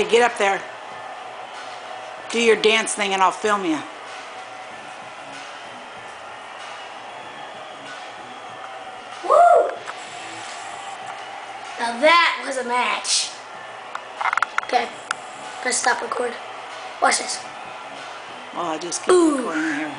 Okay, get up there. Do your dance thing and I'll film you. Woo! Now that was a match. Okay, press stop record. Watch this. Well, I just keep Ooh. recording here.